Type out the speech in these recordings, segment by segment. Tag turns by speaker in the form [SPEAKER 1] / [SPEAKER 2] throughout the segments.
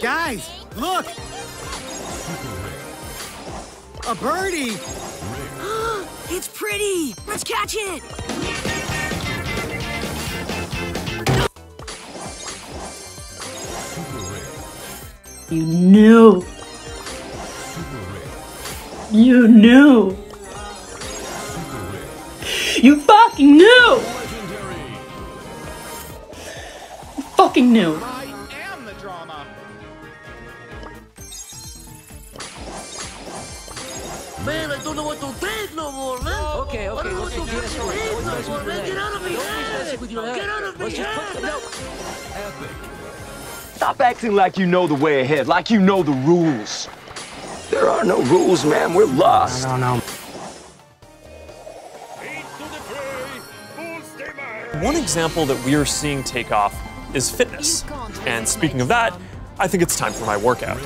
[SPEAKER 1] Guys, look! A birdie!
[SPEAKER 2] It's pretty! Let's catch it!
[SPEAKER 3] You knew. You knew. You fucking knew. You fucking knew.
[SPEAKER 4] Know what to think no more, man.
[SPEAKER 5] Okay, okay,
[SPEAKER 4] I don't know
[SPEAKER 5] okay.
[SPEAKER 4] what to
[SPEAKER 5] Yes,
[SPEAKER 4] think no more, man.
[SPEAKER 5] relax.
[SPEAKER 4] Get out of me
[SPEAKER 5] Don't
[SPEAKER 4] head.
[SPEAKER 5] messing with your head.
[SPEAKER 4] Get out of me
[SPEAKER 5] Let's
[SPEAKER 4] head.
[SPEAKER 5] put no.
[SPEAKER 6] Stop acting like you know the way ahead, like you know the rules. There are no rules, man. We're lost.
[SPEAKER 1] No, no.
[SPEAKER 7] One example that we are seeing take off is fitness. And speaking of that, I think it's time for my workout.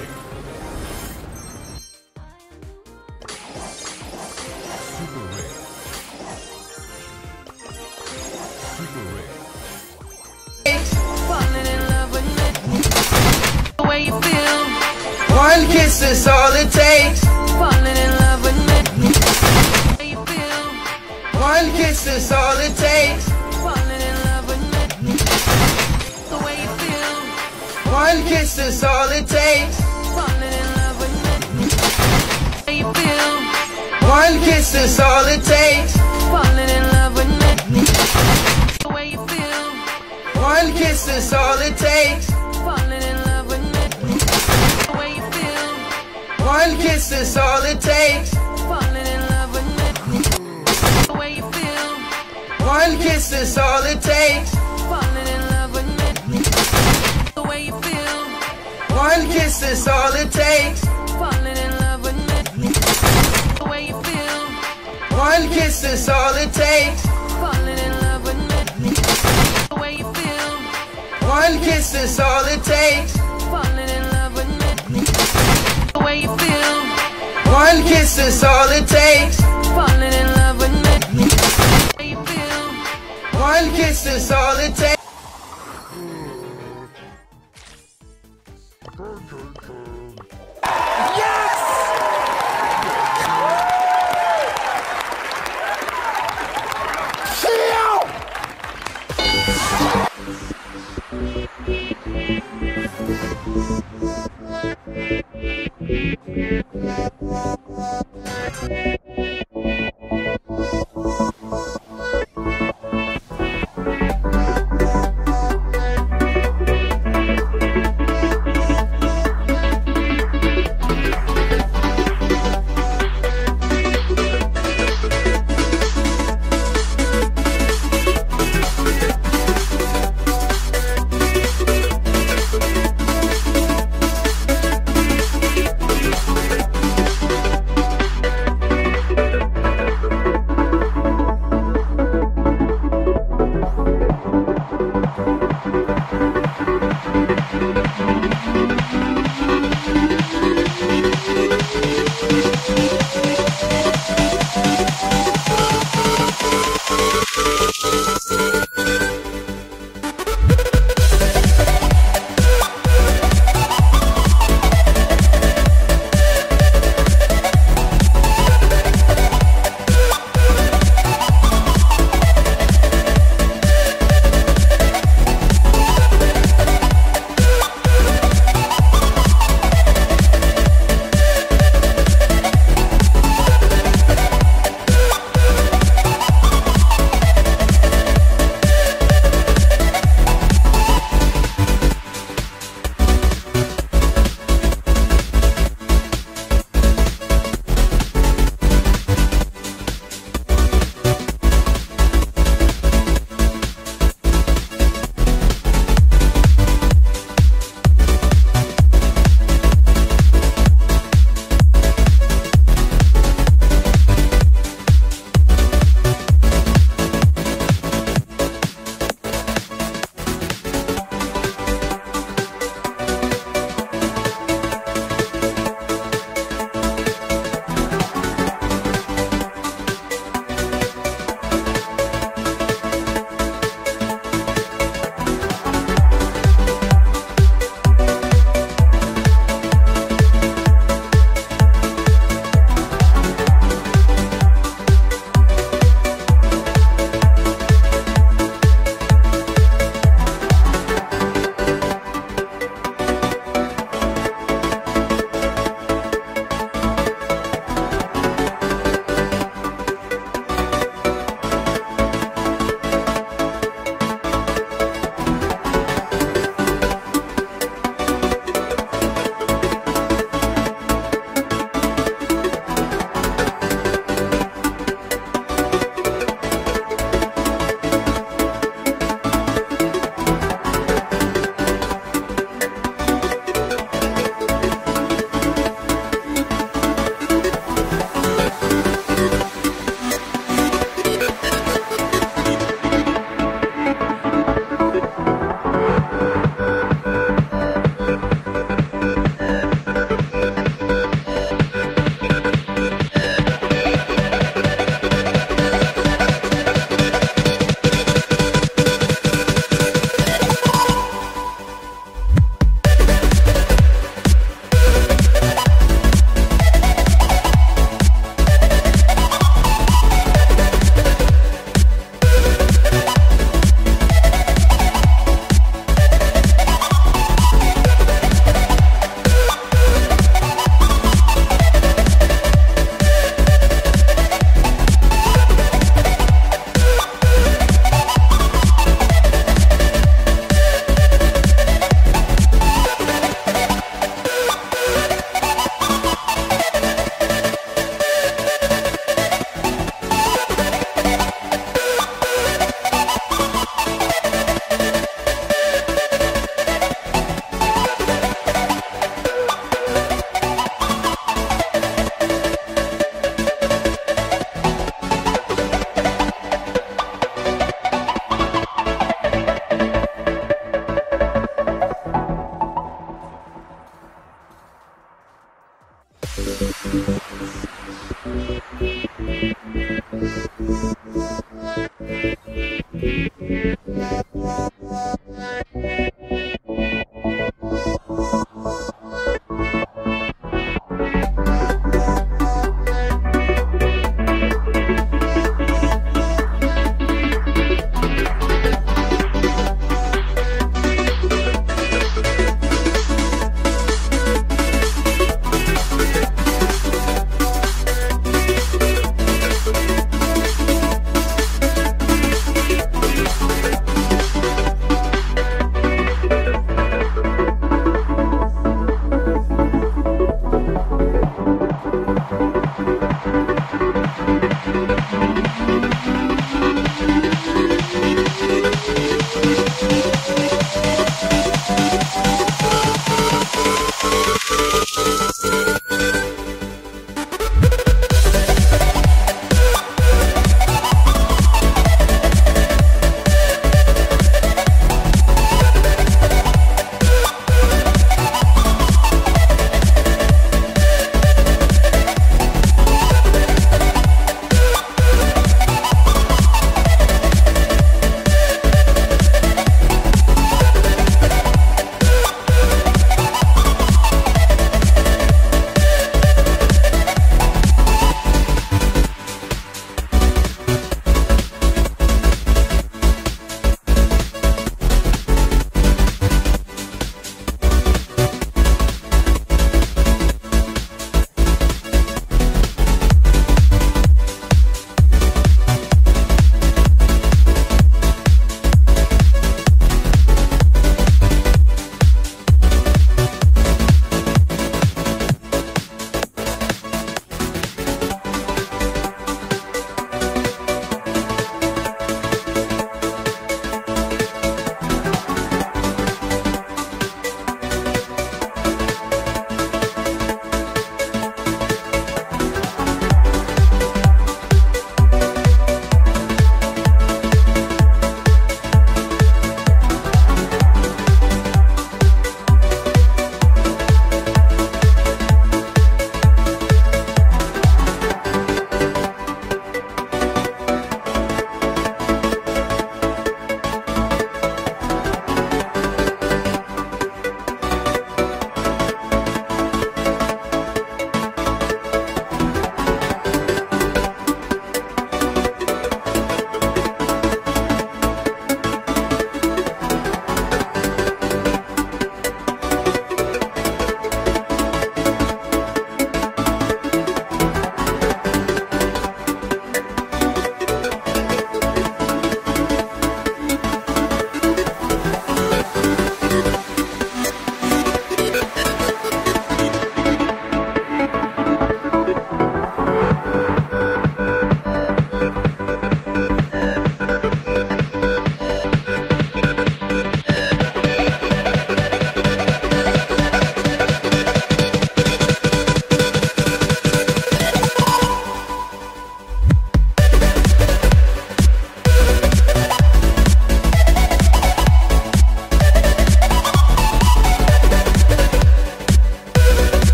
[SPEAKER 8] One kiss is all it takes.
[SPEAKER 2] falling in love with me. The way you feel,
[SPEAKER 8] One kiss is all it takes.
[SPEAKER 2] falling in love with me. The way you feel,
[SPEAKER 8] One kiss is all it takes.
[SPEAKER 2] falling in love with me. The way you feel,
[SPEAKER 8] One kiss is all it takes.
[SPEAKER 2] falling in love with me. The way you feel,
[SPEAKER 8] One kiss is all it takes. One kiss is all it takes.
[SPEAKER 2] falling in love with me. The way you feel,
[SPEAKER 8] One kiss is all it takes.
[SPEAKER 2] falling in love with me. The way you feel,
[SPEAKER 8] One kiss is all it takes.
[SPEAKER 2] falling in love with me. The way you feel,
[SPEAKER 8] One kiss is all it takes.
[SPEAKER 2] falling in love with me. The way you feel,
[SPEAKER 8] One kiss is all it takes.
[SPEAKER 2] Way you feel,
[SPEAKER 8] One kiss is all it takes.
[SPEAKER 2] falling in love with me. The way you feel,
[SPEAKER 8] One kiss is all it takes. Thank you.